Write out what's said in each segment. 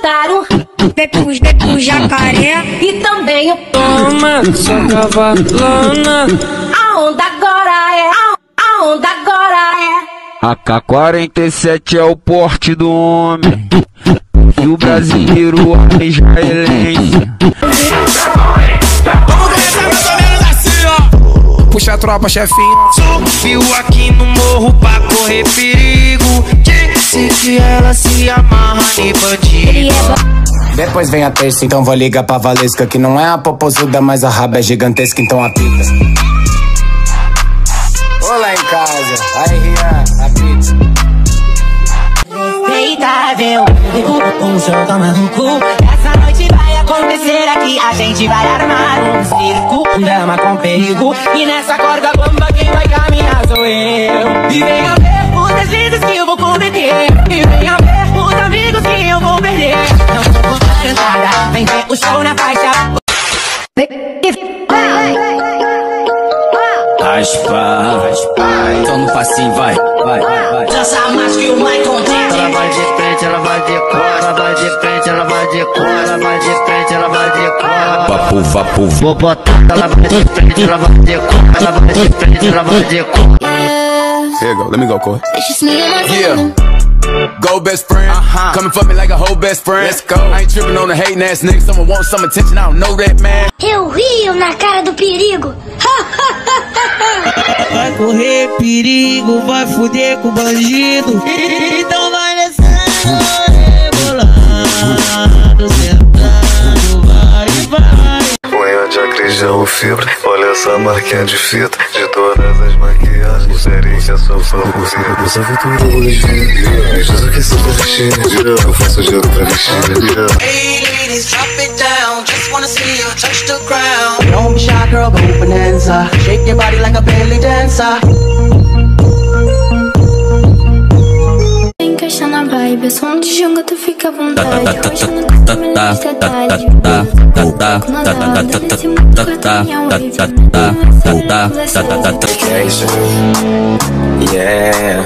Pro, vem pro jacaré e também o Toma, sua cavalona. A onda agora é, a, a onda agora é. AK-47 é o porte do homem. E o brasileiro é israelense. Vamos começar mais ou menos assim, ó. Puxa a tropa, chefinho. Subiu aqui no morro pra correr perigo. Disse que ela se amarra em bandido. Depois vem a terça, então vou ligar pra Valesca Que não é a popozuda, mas a raba é gigantesca, então apita Olá em casa, aí Rian, apita Deitável, um jogo maluco Essa noite vai acontecer aqui. A gente vai armar um circo Um drama com perigo. E nessa corda bomba quem vai caminhar sou eu. E venha ver os deslizes que eu vou cantada, vem ver o show na faixa Raspa, então no facinho, vai, vai, vai. Dança mais que o Michael Jackson Ela vai de frente, ela vai de cor, ela vai de frente, ela vai de cor, ela vai de frente, ela vai de cor. Vapo, vapo, Vou botar, ela vai de frente, ela vai de cor, ela vai de frente, ela vai de cor. Here you go, let me go, Corey Yeah. Go best friend, coming for me like a whole best friend. Let's go. I ain't tripping on the hating ass nigga. Someone wants some attention, I don't know that man. Eu rio na cara do perigo. Vai correr perigo, vai fuder com bandido. Então vai descendo, rebolando, sentando, vai, vai. Põe onde a crisão o fibra Olha essa marquinha de fita De todas as maquiagens Seria sua favorita Essa aventura hoje Me diz o que você tá vestindo Eu faço gelo pra vestir Hey ladies, drop it down. Just wanna see you touch the ground. Don't be shy, girl, go bonanza. Shake your body like a belly dancer. Desce tá, muito tá, com a tá, minha tá, wave. tá, Não tá, é tá, tá, não tá, é sério. Yeah,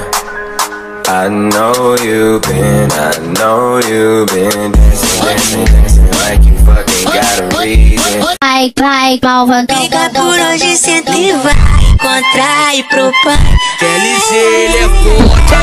I know you've been, I know you've been dancing, dancing, dancing like you fucking got a reason. Vai, vai, malvadão. Fica por hoje, senta e vai Contrai pro pai LG, ele é foda.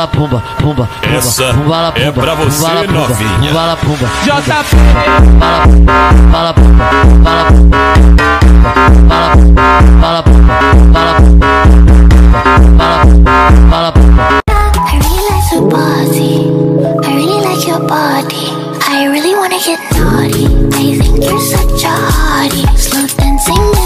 lá, pumba, pumba, pumba, Essa pumba pumba, é pra você, pumba lá, pumba. Pumba pumba, JP. Fala, fala, pumba, fala, pumba, fala, pumba, fala, pumba, fala, pumba, fala, pumba, fala, pumba. I really like your body. I really like your body. I really wanna get naughty. I think you're such a hottie. Slow dancing.